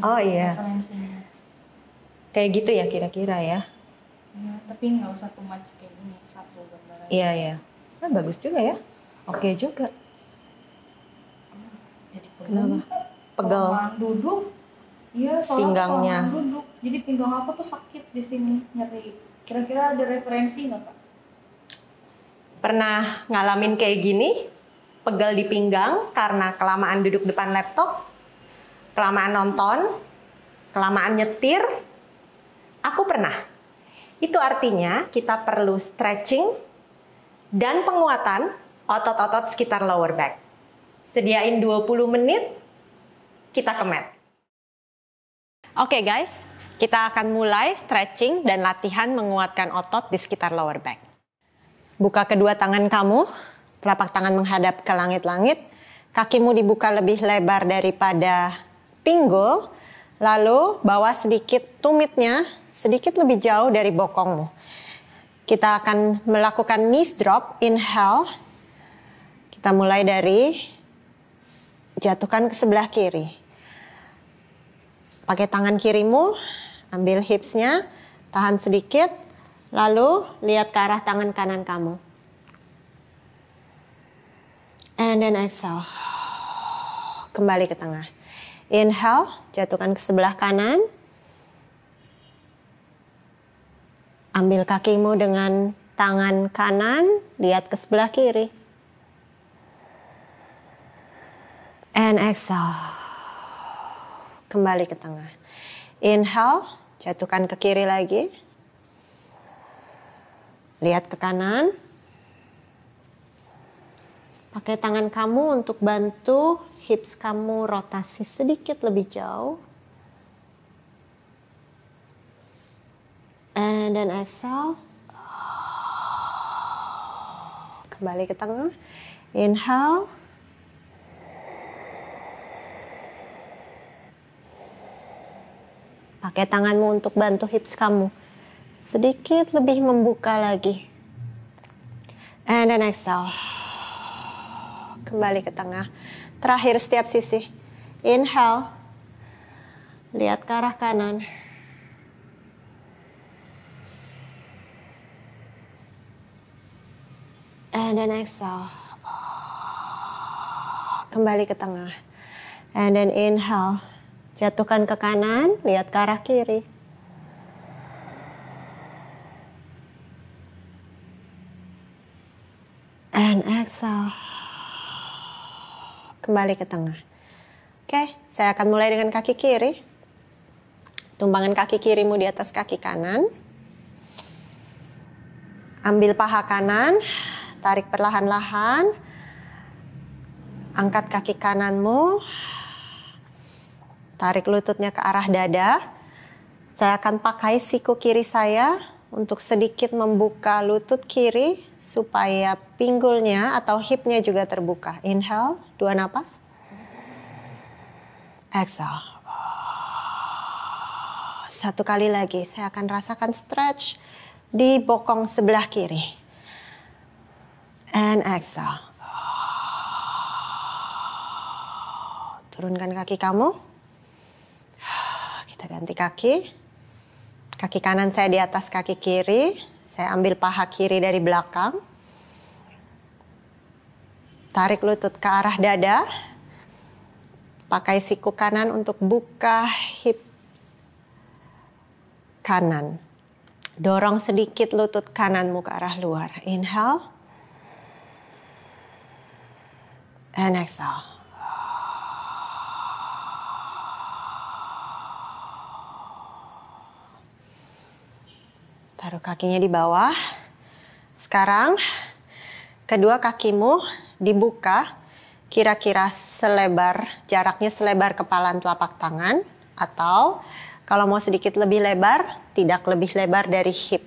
Oh, iya. referensinya. Kayak gitu ya kira-kira ya. Ya, tapi nggak usah too much kayak gini satu gambar. Iya, iya. Nah, bagus juga ya. Oke juga. Jadi Kenapa? Pegel. Kelamaan duduk. Iya, soalnya Pinggangnya. duduk. Jadi pinggang aku tuh sakit di sini nyeri. Kira-kira ada referensi nggak kak? Pernah ngalamin kayak gini? Pegel di pinggang karena kelamaan duduk depan laptop? Kelamaan nonton? Kelamaan nyetir? Aku pernah. Itu artinya kita perlu stretching dan penguatan otot-otot sekitar lower back. Sediain 20 menit, kita ke mat. Oke guys, kita akan mulai stretching dan latihan menguatkan otot di sekitar lower back. Buka kedua tangan kamu, telapak tangan menghadap ke langit-langit, kakimu dibuka lebih lebar daripada pinggul, lalu bawa sedikit tumitnya sedikit lebih jauh dari bokongmu. Kita akan melakukan knees drop, inhale. Kita mulai dari jatuhkan ke sebelah kiri. Pakai tangan kirimu, ambil hipsnya, tahan sedikit, lalu lihat ke arah tangan kanan kamu. And then exhale. Kembali ke tengah. Inhale, jatuhkan ke sebelah kanan. Ambil kakimu dengan tangan kanan, lihat ke sebelah kiri. And exhale. Kembali ke tengah. Inhale, jatuhkan ke kiri lagi. Lihat ke kanan. Pakai tangan kamu untuk bantu hips kamu rotasi sedikit lebih jauh. And then exhale. Kembali ke tengah. Inhale. Pakai tanganmu untuk bantu hips kamu. Sedikit lebih membuka lagi. And then exhale. Kembali ke tengah. Terakhir setiap sisi. Inhale. Lihat ke arah kanan. And then exhale. Kembali ke tengah. And then inhale. Jatuhkan ke kanan, lihat ke arah kiri. And exhale. Kembali ke tengah. Oke, saya akan mulai dengan kaki kiri. Tumpangan kaki kirimu di atas kaki kanan. Ambil paha kanan, tarik perlahan-lahan. Angkat kaki kananmu. Tarik lututnya ke arah dada. Saya akan pakai siku kiri saya untuk sedikit membuka lutut kiri supaya pinggulnya atau hipnya juga terbuka. Inhale, dua napas. Exhale. Satu kali lagi, saya akan rasakan stretch di bokong sebelah kiri. And exhale. Turunkan kaki kamu. Kita ganti kaki. Kaki kanan saya di atas kaki kiri. Saya ambil paha kiri dari belakang. Tarik lutut ke arah dada. Pakai siku kanan untuk buka hip kanan. Dorong sedikit lutut kananmu ke arah luar. Inhale. And exhale. Taruh kakinya di bawah. Sekarang kedua kakimu dibuka kira-kira selebar jaraknya selebar kepalan telapak tangan atau kalau mau sedikit lebih lebar tidak lebih lebar dari hip.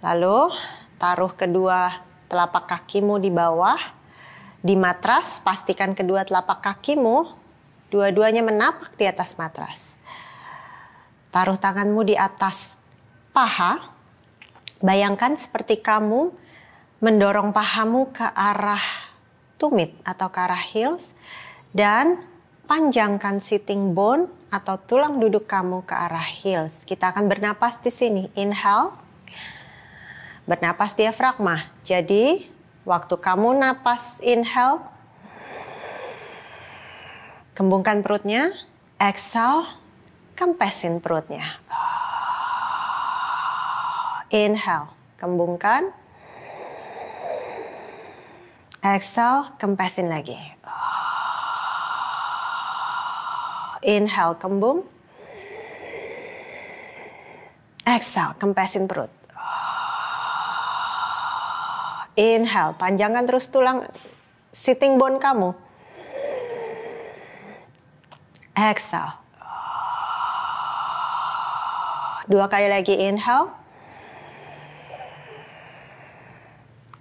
Lalu taruh kedua telapak kakimu di bawah di matras pastikan kedua telapak kakimu dua-duanya menapak di atas matras. Taruh tanganmu di atas paha, bayangkan seperti kamu mendorong pahamu ke arah tumit atau ke arah heels dan panjangkan sitting bone atau tulang duduk kamu ke arah heels. Kita akan bernapas di sini. Inhale. Bernapas diafragma. Jadi, waktu kamu napas inhale, kembungkan perutnya. Exhale, kempesin perutnya. Inhale, kembungkan. Exhale, kempesin lagi. Inhale, kembung. Exhale, kempesin perut. Inhale, panjangkan terus tulang sitting bone kamu. Exhale. Dua kali lagi inhale.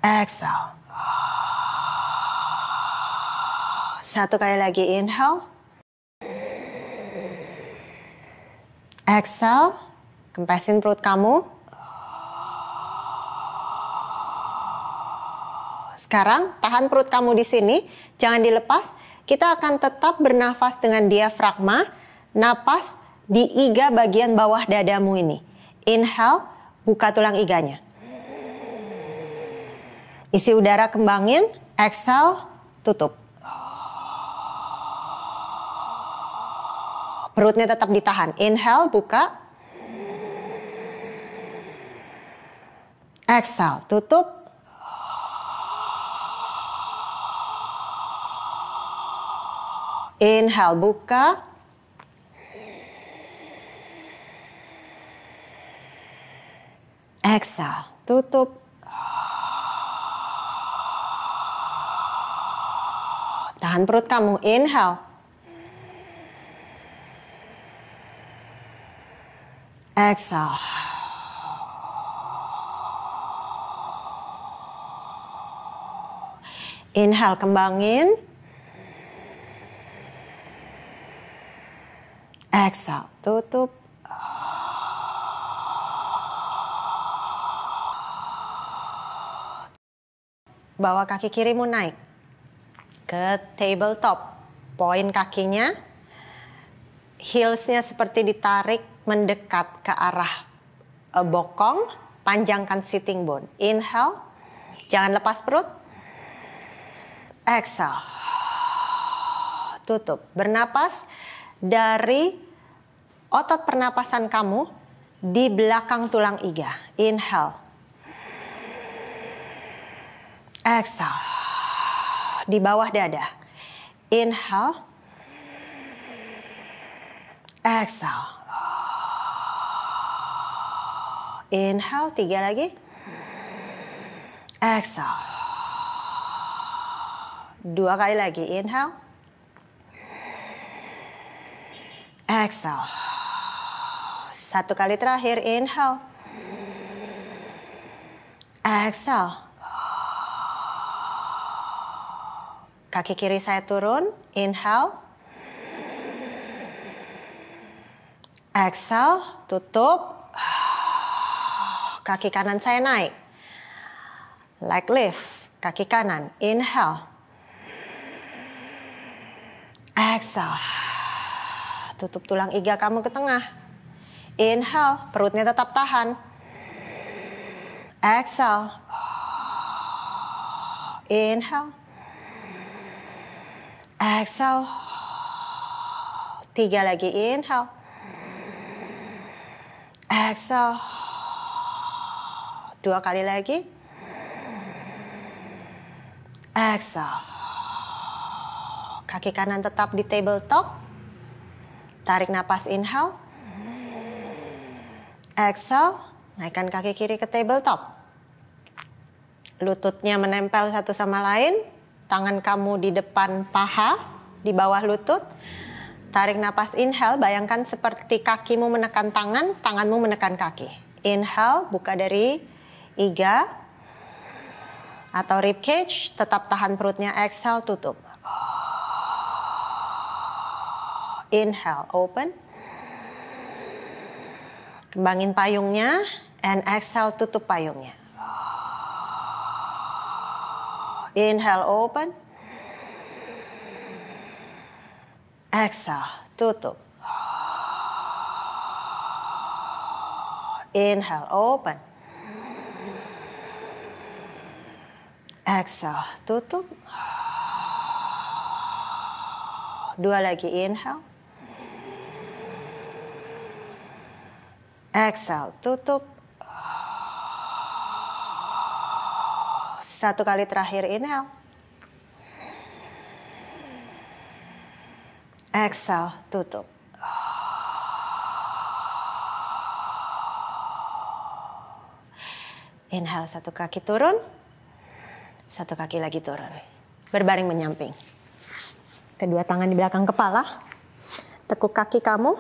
Exhale. Satu kali lagi inhale. Exhale. Kempesin perut kamu. Sekarang tahan perut kamu di sini, jangan dilepas. Kita akan tetap bernafas dengan diafragma, napas di iga bagian bawah dadamu ini. Inhale, buka tulang iganya. Isi udara kembangin, exhale, tutup. Perutnya tetap ditahan. Inhale, buka. Exhale, tutup. Inhale, buka. Exhale, tutup. Tahan perut kamu. Inhale. Exhale. Inhale, kembangin. Exhale, tutup. Bawa kaki kirimu naik ke tabletop. Poin kakinya, heelsnya seperti ditarik mendekat ke arah uh, bokong, panjangkan sitting bone. Inhale, jangan lepas perut. Exhale, tutup. Bernapas dari otot pernapasan kamu di belakang tulang iga. Inhale. Exhale. Di bawah dada. Inhale. Exhale. Inhale, tiga lagi. Exhale. Dua kali lagi, inhale. Exhale. Satu kali terakhir, inhale. Exhale. Kaki kiri saya turun, inhale. Exhale, tutup. Kaki kanan saya naik. Leg lift, kaki kanan, inhale. Exhale. Tutup tulang iga kamu ke tengah. Inhale, perutnya tetap tahan. Exhale. Inhale. Exhale. Tiga lagi inhale. Exhale. Dua kali lagi. Exhale. Kaki kanan tetap di tabletop. Tarik napas inhale. Exhale. Naikkan kaki kiri ke tabletop. Lututnya menempel satu sama lain. Tangan kamu di depan paha, di bawah lutut. Tarik napas inhale, bayangkan seperti kakimu menekan tangan, tanganmu menekan kaki. Inhale, buka dari iga atau rib cage, tetap tahan perutnya, exhale, tutup. Inhale, open. Kembangin payungnya, and exhale, tutup payungnya. Inhale, open. Exhale, tutup. Inhale, open. Exhale, tutup. Dua lagi, inhale. Exhale, tutup. Satu kali terakhir, inhale. Exhale, tutup. Inhale satu kaki turun, satu kaki lagi turun. Berbaring menyamping. Kedua tangan di belakang kepala. Tekuk kaki kamu.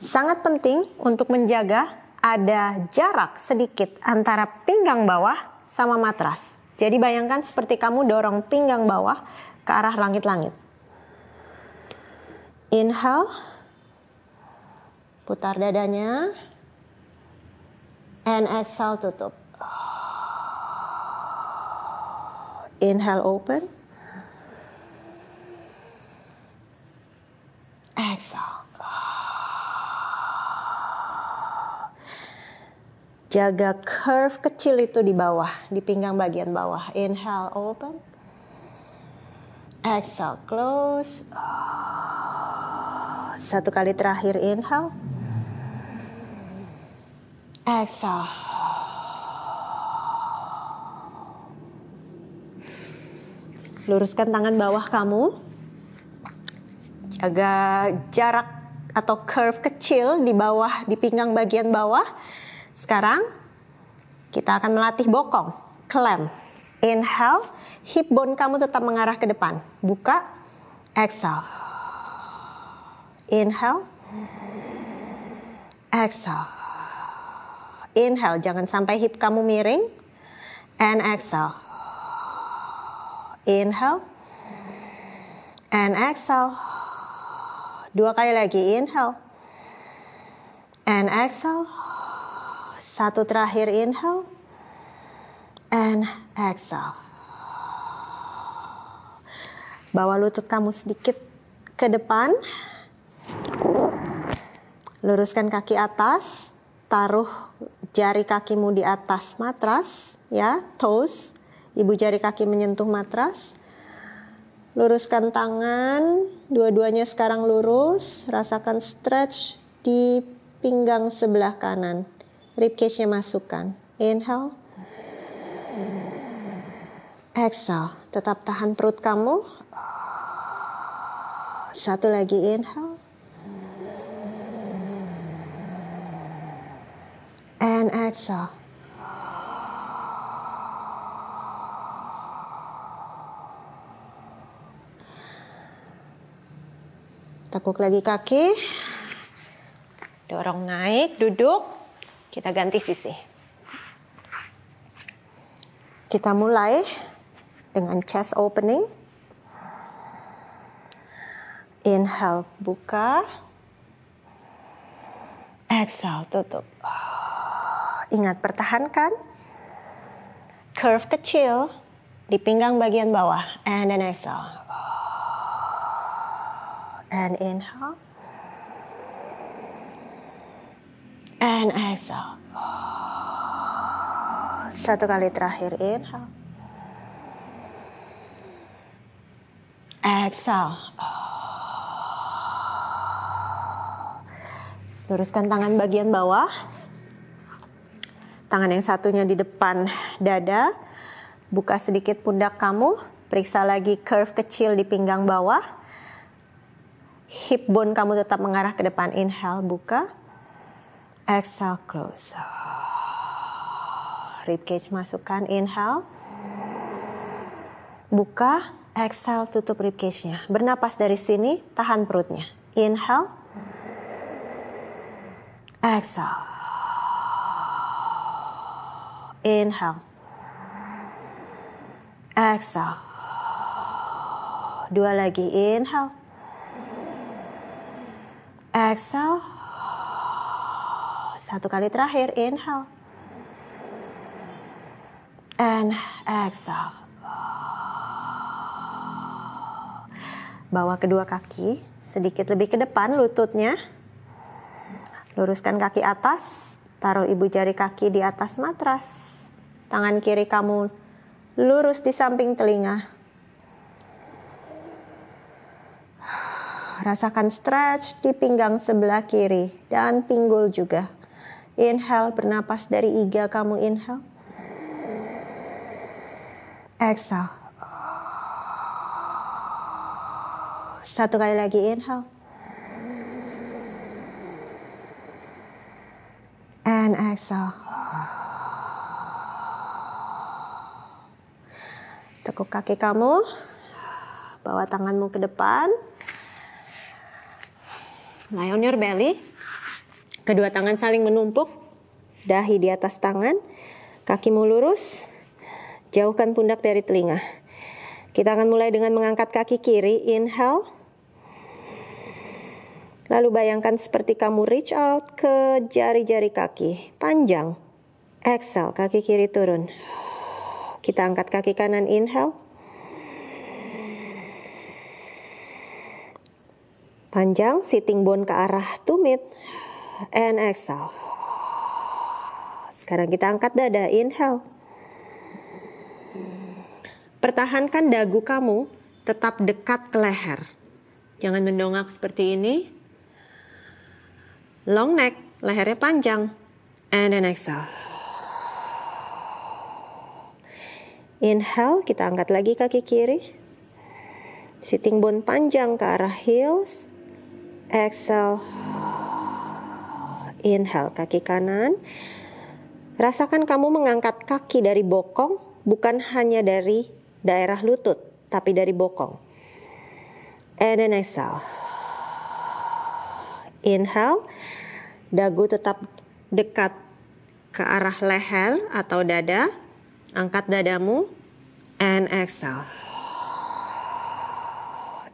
Sangat penting untuk menjaga ada jarak sedikit antara pinggang bawah sama matras. Jadi bayangkan seperti kamu dorong pinggang bawah ke arah langit-langit. Inhale. Putar dadanya. And exhale tutup. Inhale open. Exhale. Jaga curve kecil itu di bawah, di pinggang bagian bawah. Inhale open. Exhale close. Satu kali terakhir inhale. Exhale. Luruskan tangan bawah kamu. Jaga jarak atau curve kecil di bawah, di pinggang bagian bawah. Sekarang kita akan melatih bokong, clamp. Inhale, hip bone kamu tetap mengarah ke depan. Buka, exhale. Inhale. Exhale. Inhale, jangan sampai hip kamu miring. And exhale. Inhale. And exhale. Dua kali lagi, inhale. And exhale. Satu terakhir, inhale. And exhale. Bawa lutut kamu sedikit ke depan. Luruskan kaki atas. Taruh jari kakimu di atas matras. Ya, toes. Ibu jari kaki menyentuh matras. Luruskan tangan. Dua-duanya sekarang lurus. Rasakan stretch di pinggang sebelah kanan. Ribcage-nya masukkan. Inhale. Exhale, tetap tahan perut kamu. Satu lagi inhale. And exhale. Tekuk lagi kaki. Dorong naik, duduk. Kita ganti sisi. Kita mulai dengan chest opening. Inhale, buka. Exhale, tutup. Ingat, pertahankan. Curve kecil di pinggang bagian bawah. And then exhale. And inhale. And exhale. Satu kali terakhir, inhale. Exhale. Luruskan tangan bagian bawah. Tangan yang satunya di depan dada. Buka sedikit pundak kamu. Periksa lagi curve kecil di pinggang bawah. Hip bone kamu tetap mengarah ke depan. Inhale, buka. Exhale, close. Rib cage masukkan. Inhale. Buka. Exhale, tutup rib cage-nya. Bernapas dari sini, tahan perutnya. Inhale. Exhale. Inhale. Exhale. Dua lagi. Inhale. Exhale. Satu kali terakhir. Inhale. And exhale. Bawa kedua kaki sedikit lebih ke depan lututnya. Luruskan kaki atas, taruh ibu jari kaki di atas matras. Tangan kiri kamu lurus di samping telinga. Rasakan stretch di pinggang sebelah kiri dan pinggul juga. Inhale, bernapas dari iga kamu inhale. Exhale. Satu kali lagi inhale. And exhale. Tekuk kaki kamu. Bawa tanganmu ke depan. Lie on your belly. Kedua tangan saling menumpuk. Dahi di atas tangan. Kakimu lurus. Jauhkan pundak dari telinga. Kita akan mulai dengan mengangkat kaki kiri. Inhale. Lalu bayangkan seperti kamu reach out ke jari-jari kaki. Panjang. Exhale, kaki kiri turun. Kita angkat kaki kanan. Inhale. Panjang, sitting bone ke arah tumit. And exhale. Sekarang kita angkat dada. Inhale. Pertahankan dagu kamu tetap dekat ke leher. Jangan mendongak seperti ini. Long neck, lehernya panjang. And then exhale. Inhale, kita angkat lagi kaki kiri. Sitting bone panjang ke arah heels. Exhale. Inhale, kaki kanan. Rasakan kamu mengangkat kaki dari bokong, bukan hanya dari daerah lutut, tapi dari bokong. And then exhale. Inhale, dagu tetap dekat ke arah leher atau dada. Angkat dadamu and exhale.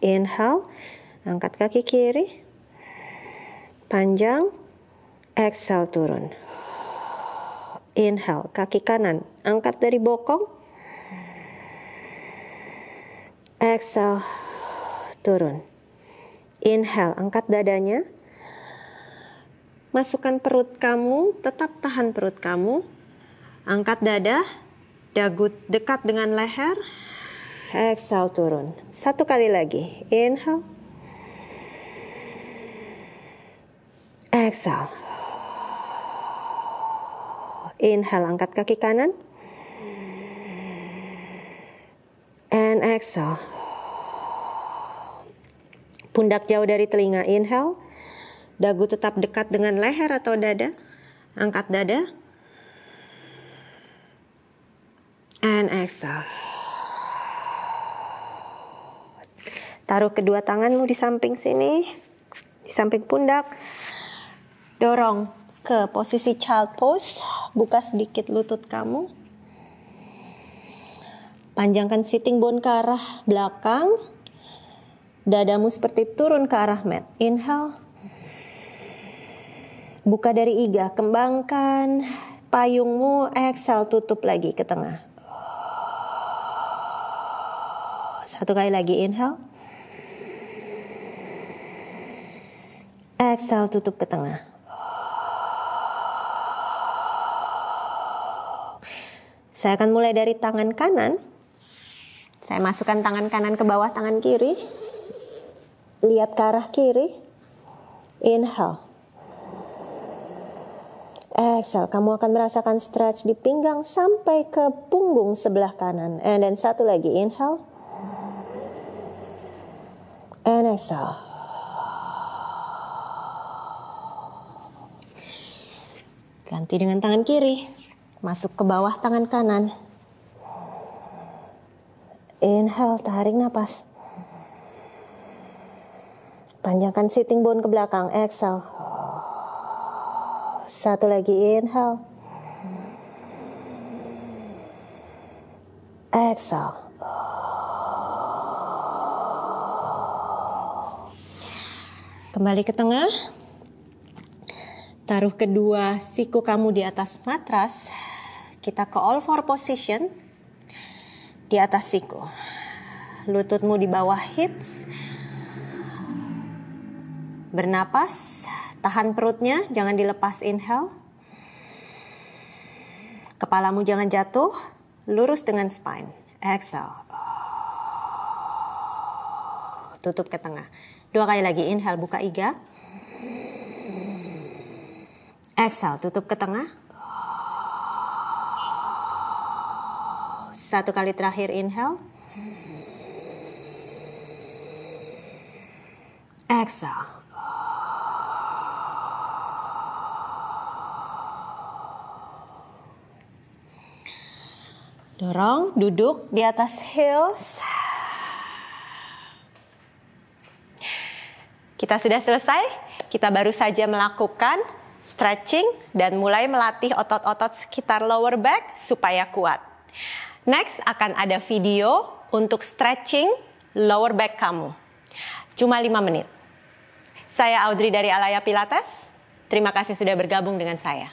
Inhale, angkat kaki kiri. Panjang, exhale turun. Inhale, kaki kanan, angkat dari bokong. Exhale, turun. Inhale, angkat dadanya. Masukkan perut kamu, tetap tahan perut kamu. Angkat dada, dagu dekat dengan leher. Exhale, turun. Satu kali lagi. Inhale. Exhale. Inhale, angkat kaki kanan. And exhale. Pundak jauh dari telinga. Inhale. Dagu tetap dekat dengan leher atau dada. Angkat dada. And exhale. Taruh kedua tanganmu di samping sini. Di samping pundak. Dorong ke posisi child pose. Buka sedikit lutut kamu. Panjangkan sitting bone ke arah belakang. Dadamu seperti turun ke arah mat. Inhale. Buka dari iga, kembangkan payungmu, exhale tutup lagi ke tengah. Satu kali lagi inhale. Exhale tutup ke tengah. Saya akan mulai dari tangan kanan. Saya masukkan tangan kanan ke bawah tangan kiri. Lihat ke arah kiri. Inhale. Exhale, kamu akan merasakan stretch di pinggang sampai ke punggung sebelah kanan. And then satu lagi, inhale. And exhale. Ganti dengan tangan kiri. Masuk ke bawah tangan kanan. Inhale, tarik nafas. Panjangkan sitting bone ke belakang. Exhale. Satu lagi inhale. Exhale. Kembali ke tengah. Taruh kedua siku kamu di atas matras. Kita ke all four position. Di atas siku. Lututmu di bawah hips. Bernapas, tahan perutnya, jangan dilepas inhale. Kepalamu jangan jatuh, lurus dengan spine. Exhale. Tutup ke tengah. Dua kali lagi inhale, buka iga. Exhale, tutup ke tengah. Satu kali terakhir inhale. Exhale. Dorong, duduk di atas heels. Kita sudah selesai. Kita baru saja melakukan stretching dan mulai melatih otot-otot sekitar lower back supaya kuat. Next akan ada video untuk stretching lower back kamu. Cuma 5 menit. Saya Audrey dari Alaya Pilates. Terima kasih sudah bergabung dengan saya.